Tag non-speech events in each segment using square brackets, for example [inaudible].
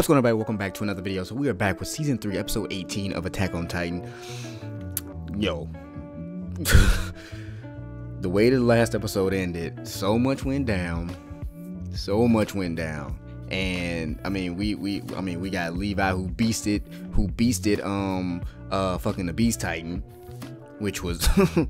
What's going on, everybody? Welcome back to another video. So we are back with season three, episode 18 of Attack on Titan. Yo, [laughs] the way the last episode ended, so much went down, so much went down, and I mean, we we I mean, we got Levi who beasted, who beasted um uh fucking the Beast Titan, which was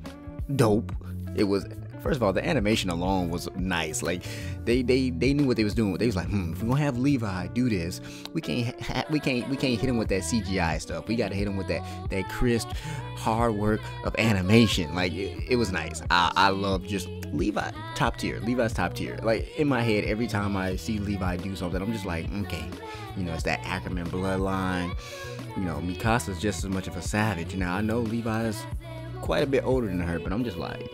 [laughs] dope. It was first of all, the animation alone was nice. Like they they they knew what they was doing. They was like, hmm, if we're gonna have Levi do this, we can't we can't we can't hit him with that CGI stuff. We gotta hit him with that that crisp, hard work of animation. Like it, it was nice. I I love just Levi top tier. Levi's top tier. Like in my head, every time I see Levi do something, I'm just like, okay, you know, it's that Ackerman bloodline. You know, Mikasa's just as much of a savage. Now I know Levi's quite a bit older than her, but I'm just like,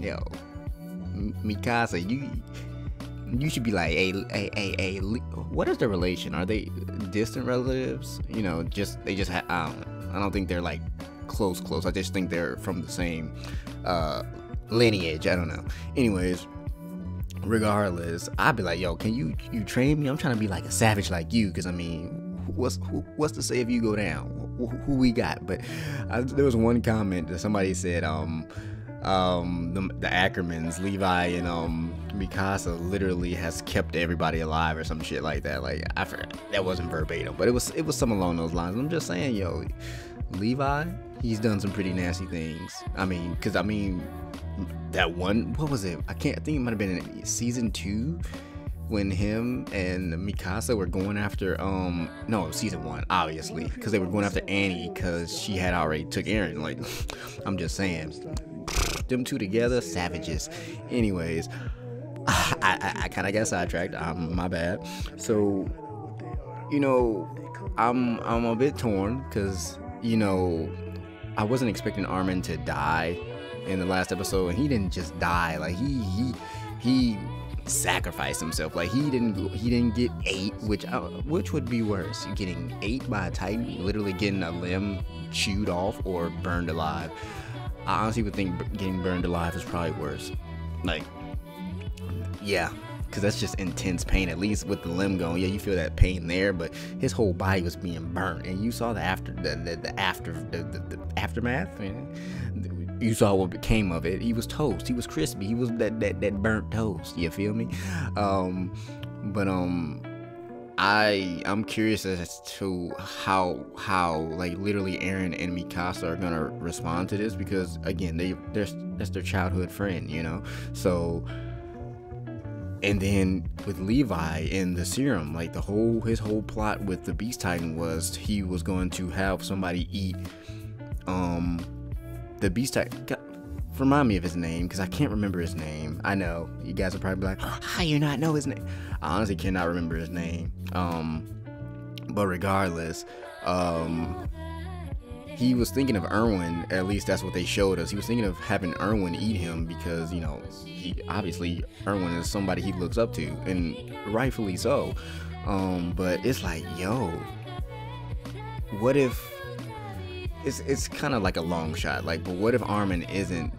yo, Mikasa, you you should be like, hey, hey, hey, hey, what is the relation? Are they distant relatives? You know, just they just. I don't, I don't think they're like close, close. I just think they're from the same uh, lineage. I don't know. Anyways, regardless, I'd be like, yo, can you you train me? I'm trying to be like a savage like you, because I mean, what's who, what's to say if you go down? Who, who we got? But I, there was one comment that somebody said, um um the, the Ackermans, Levi and um Mikasa literally has kept everybody alive or some shit like that. Like I forgot that wasn't verbatim, but it was it was some along those lines. I'm just saying, yo, Levi, he's done some pretty nasty things. I mean, cause I mean that one what was it? I can't I think it might have been in season two when him and Mikasa were going after um no season one obviously because they were going after Annie because she had already took Eren like I'm just saying them two together, savages. Anyways, [sighs] I, I, I kind of got sidetracked. Um, my bad. So, you know, I'm I'm a bit torn because you know I wasn't expecting Armin to die in the last episode, and he didn't just die. Like he he he sacrificed himself. Like he didn't he didn't get ate, which uh, which would be worse, getting ate by a titan, literally getting a limb chewed off or burned alive. I honestly would think getting burned alive is probably worse. Like, yeah, because that's just intense pain. At least with the limb going, yeah, you feel that pain there, but his whole body was being burnt, and you saw the after the the, the after the, the, the aftermath. You saw what became of it. He was toast. He was crispy. He was that that that burnt toast. You feel me? Um, but um, I I'm curious as to how how like literally Eren and Mikasa are gonna respond to this because again they they're that's their childhood friend you know? So and then with Levi and the serum like the whole his whole plot with the Beast Titan was he was going to have somebody eat um the Beast Titan remind me of his name because I can't remember his name. I know you guys are probably like, how you not know his name? I honestly cannot remember his name. Um, but regardless, um, he was thinking of Erwin. At least that's what they showed us. He was thinking of having Erwin eat him because you know he obviously Erwin is somebody he looks up to, and rightfully so. Um, but it's like, yo, what if? It's it's kind of like a long shot. Like, but what if Armin isn't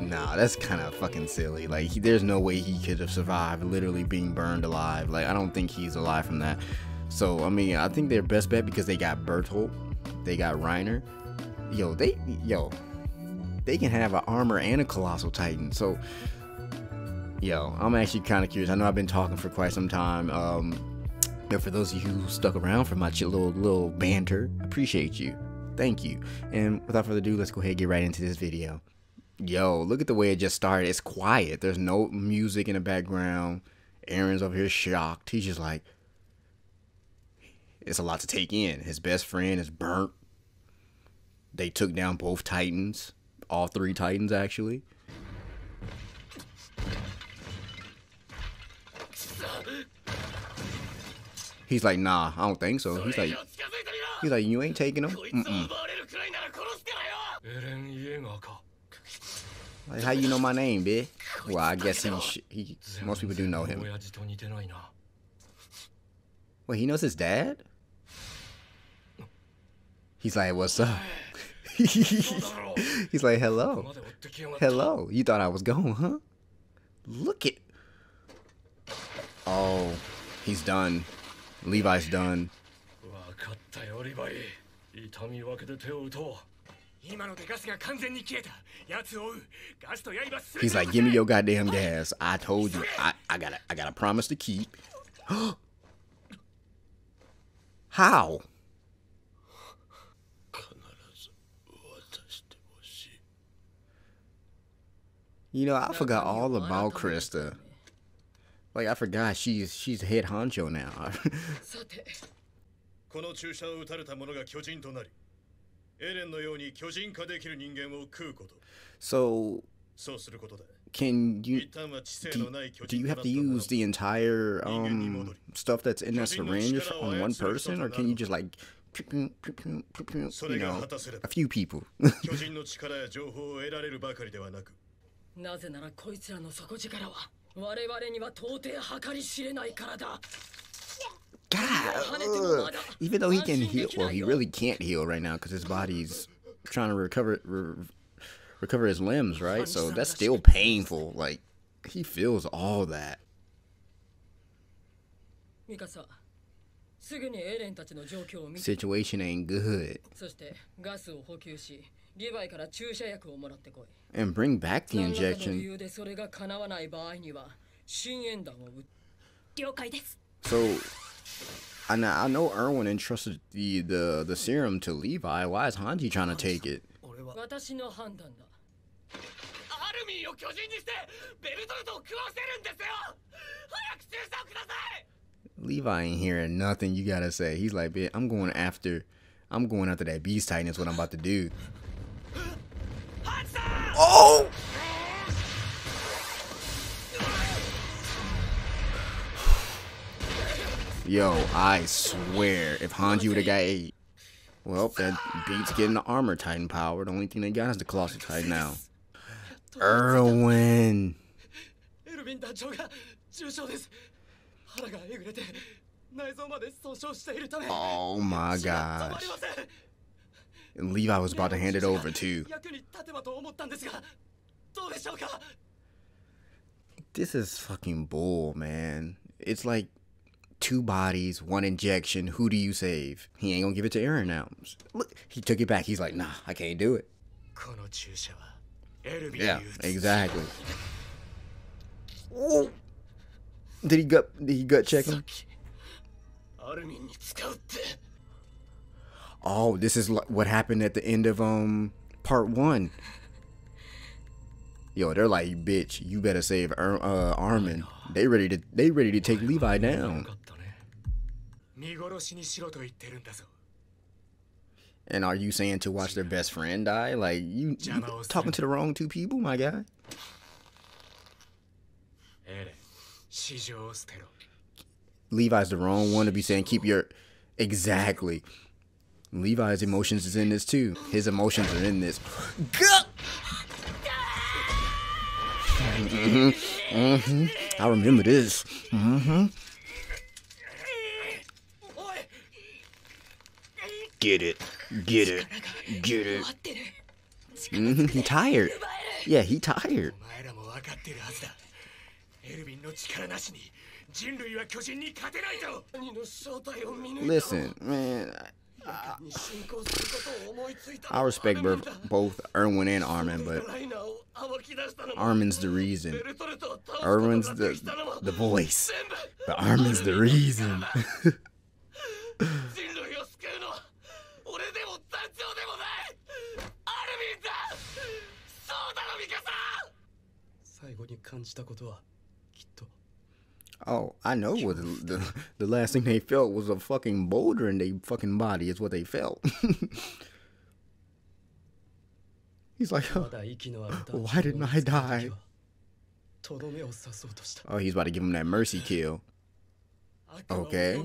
nah, that's kind of fucking silly. Like, he, there's no way he could have survived literally being burned alive. Like, I don't think he's alive from that. So, I mean, I think their best bet because they got Bertolt, they got Reiner. Yo, they, yo, they can have an armor and a colossal titan. So, yo, I'm actually kind of curious. I know I've been talking for quite some time. Um, but for those of you who stuck around for my little little banter, appreciate you. Thank you. And without further ado, let's go ahead and get right into this video. Yo, look at the way it just started. It's quiet. There's no music in the background. Eren's over here shocked. He's just like, it's a lot to take in. His best friend is burnt. They took down both Titans, all three Titans actually. He's like, nah, I don't think so. He's like, he's like, you ain't taking him. Mm -mm. Like, how you know my name, bitch? Well, I guess he, he most people do know him. Wait, he knows his dad? He's like, what's up? [laughs] He's like, hello. Hello. You thought I was gone, huh? Look it. Oh, he's done. Levi's done. He's like, give me your goddamn gas. I told you. I, I got I got a promise to keep. [gasps] How? You know, I forgot all about Krista. Like I forgot she's she's head honcho now. [laughs] エレンのように巨人化できる人間を食うこと。So, そうすることで。Can you do, do you have to use the entire um stuff that's in that syringe on one person, or can you just like you know a few people? なぜならこいつらの底力は我々には到底計り知れないからだ God, even though he can heal, well, he really can't heal right now because his body's trying to recover re recover his limbs, right? So that's still painful. Like he feels all that. Situation ain't good. And bring back the injection. So, I know, I know Erwin entrusted the, the, the serum to Levi. Why is Hanji trying to take it? Levi ain't hearing nothing you gotta say. He's like, bitch, I'm going after, I'm going after that beast titan. Is what I'm about to do. Oh! Yo, I swear, if Hanji would have got ate, well, that beats getting the armor titan power. The only thing they got is the colossal titan now. Erwin. Oh my gosh. And Levi was about to hand it over too. This is fucking bull, man. It's like two bodies, one injection. Who do you save? He ain't gonna give it to Eren now. Look, he took it back. He's like, nah, I can't do it. Yeah, exactly. Ooh. Did he gut? Did he gut check him? Oh, this is what happened at the end of um part one. Yo, they're like, bitch, you better save uh, Armin. They ready to they ready to take Levi down. And are you saying to watch their best friend die? Like you, you talking to the wrong two people, my guy. Levi's the wrong one to be saying keep your exactly. Levi's emotions is in this too. His emotions are in this. Mm-hmm. Mm-hmm. I remember this. Mm-hmm. Get it. Get it. Get it. Mm-hmm. He tired. Yeah, he tired. Listen, man. I, I respect both Erwin and Armin, but Armin's the reason. Erwin's the the voice, but Armin's the reason. Oh, I know what the, the, the last thing they felt was a fucking boulder in their fucking body. Is what they felt. [laughs] He's like, oh, [laughs] why didn't I die? Oh, he's about to give him that mercy kill. Okay.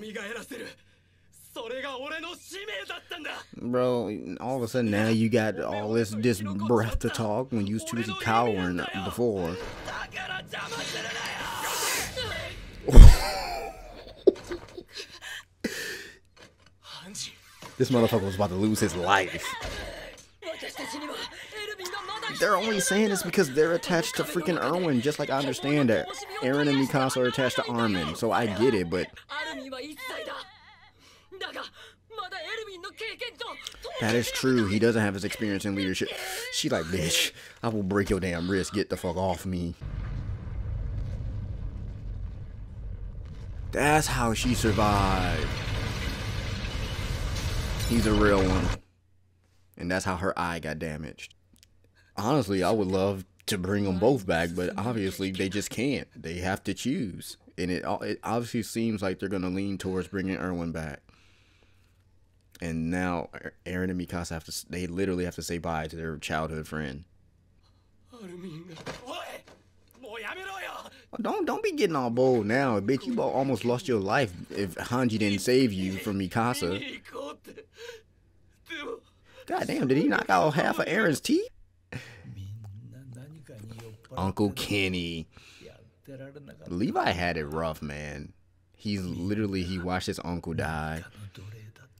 Bro, all of a sudden now you got all this this breath to talk when you was too busy cowering before. [laughs] this motherfucker was about to lose his life. They're only saying this because they're attached to freaking Erwin, just like I understand that Eren and Mikasa are attached to Armin, so I get it, but That is true. He doesn't have his experience in leadership. She like, bitch, I will break your damn wrist. Get the fuck off me. That's how she survived. He's a real one. And that's how her eye got damaged. Honestly, I would love to bring them both back, but obviously they just can't. They have to choose. And it, it obviously seems like they're going to lean towards bringing Erwin back. And now Eren and Mikasa have to, they literally have to say bye to their childhood friend. Don't don't be getting all bold now, bitch. You almost lost your life if Hanji didn't save you from Mikasa. God damn, did he knock out half of Eren's teeth? Uncle Kenny. Levi had it rough, man. He's literally he watched his uncle die.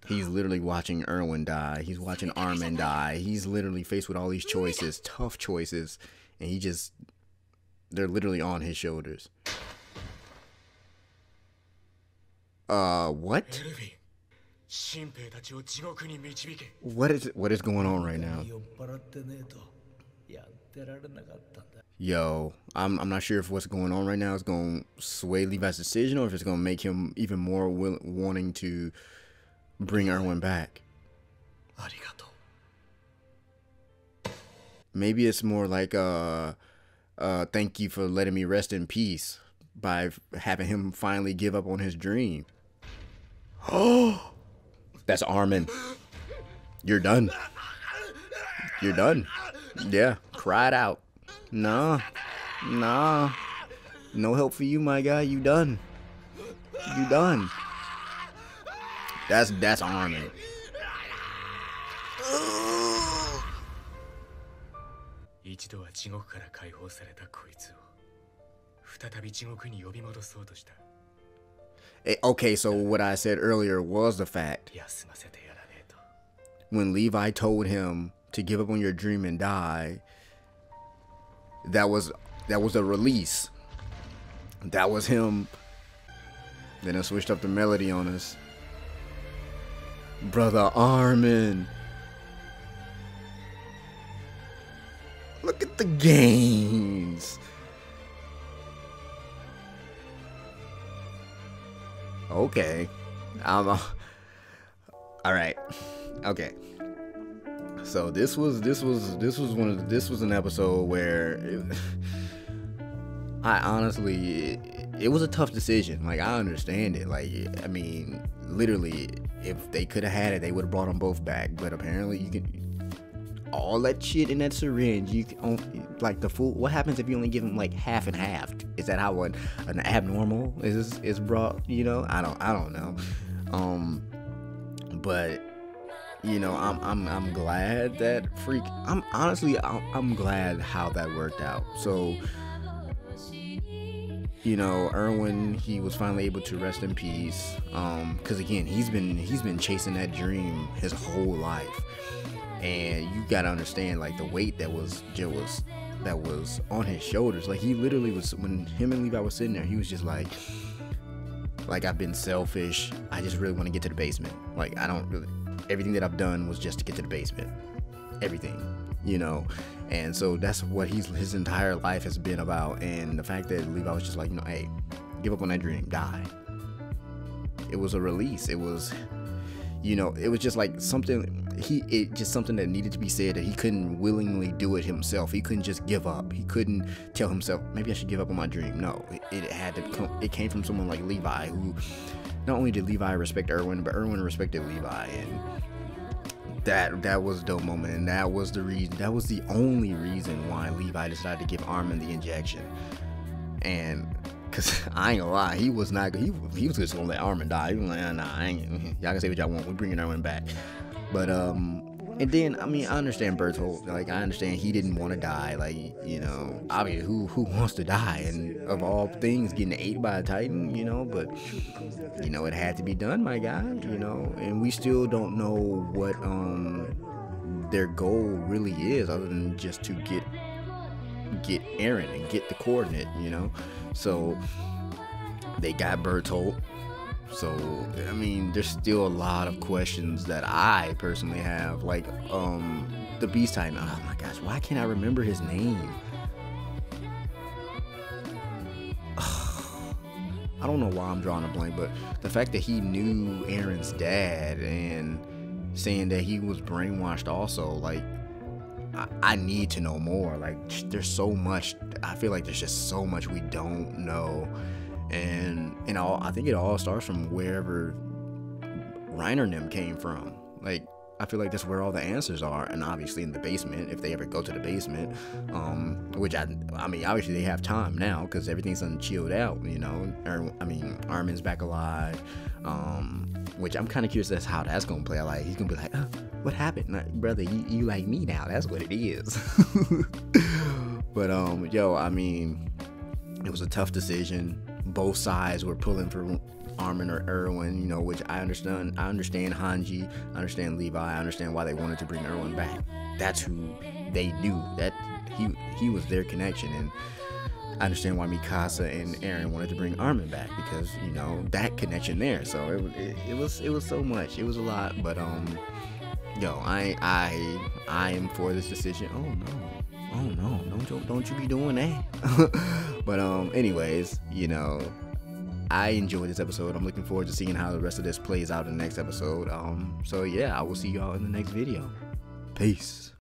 He's literally watching Erwin die. He's watching Armin die. He's literally faced with all these choices, tough choices, and he just they're literally on his shoulders. Uh, what? What is what is going on right now? Yo, I'm I'm not sure if what's going on right now is going to sway Levi's decision or if it's going to make him even more will, wanting to bring Erwin back. Maybe it's more like uh uh thank you for letting me rest in peace by having him finally give up on his dream. Oh, [gasps] that's Armin. You're done. You're done. Yeah, cried out. Nah, nah. No help for you, my guy. You done. You done. That's that's Armin. Eh, okay, so what I said earlier was the fact. When Levi told him to give up on your dream and die, that was that was a release. That was him. Then it switched up the melody on us. Brother Armin. Look at the gains. Okay. I'm all right. Okay. So this was this was this was one of this was an episode where it, [laughs] I honestly it, it was a tough decision. Like I understand it. Like I mean, literally, if they could have had it, they would have brought them both back. But apparently, you can all that shit in that syringe. You can like the full. What happens if you only give them like half and half? Is that how an, an abnormal is is brought? You know, I don't I don't know. Um, but you know, I'm I'm I'm glad that freak. I'm honestly I'm, I'm glad how that worked out. So you know, Erwin, he was finally able to rest in peace. Um, cause again, he's been he's been chasing that dream his whole life and you gotta understand like the weight that was Joe was that was on his shoulders. Like he literally was when him and Levi was sitting there, he was just like, like I've been selfish. I just really want to get to the basement. Like I don't really everything that I've done was just to get to the basement. Everything, you know. And so that's what he's his entire life has been about. And the fact that Levi was just like, you know, hey, give up on that dream, die. It was a release. It was you know it was just like something he it just something that needed to be said that he couldn't willingly do it himself he couldn't just give up he couldn't tell himself maybe i should give up on my dream no it, it had to come it came from someone like levi who not only did levi respect erwin but erwin respected levi and that that was a dope moment and that was the reason that was the only reason why levi decided to give armin the injection and Cause [laughs] I ain't gonna lie, he was not. He he was just gonna let Armin die. He was like, nah, I ain't. Y'all can say what y'all want. We're bringing Armin back. But um, and then I mean, I understand Bertolt. Like I understand he didn't want to die. Like you know, obviously, who who wants to die? And of all things, getting ate by a Titan, you know. But you know, it had to be done, my guy. You know, and we still don't know what um their goal really is, other than just to get get Eren and get the coordinate. You know. So they got Bertolt So I mean, there's still a lot of questions that I personally have. Like um, the Beast Titan. Oh my gosh, why can't I remember his name? [sighs] I don't know why I'm drawing a blank, but the fact that he knew Eren's dad and saying that he was brainwashed also, like I, I need to know more. Like there's so much I feel like there's just so much we don't know. And you know, I think it all starts from wherever Reiner and came from. Like I feel like that's where all the answers are, and obviously in the basement if they ever go to the basement. Um, which I, I mean, obviously they have time now because everything's unchilled out. You know, or, I mean, Armin's back alive. Um, which I'm kind of curious as how that's gonna play out. Like he's gonna be like, oh, "What happened, like, brother? You, you like me now? That's what it is." [laughs] but um, yo, I mean, it was a tough decision. Both sides were pulling for Armin or Erwin, you know, which I understand. I understand Hanji, I understand Levi, I understand why they wanted to bring Erwin back. That's who they knew. That he he was their connection, and I understand why Mikasa and Eren wanted to bring Armin back because you know that connection there. So it, it, it was it was so much. It was a lot, but um, yo, I I I am for this decision. Oh no, oh no, don't you don't you be doing that. [laughs] but um, anyways, you know, I enjoyed this episode. I'm looking forward to seeing how the rest of this plays out in the next episode. Um, so yeah, I will see y'all in the next video. Peace.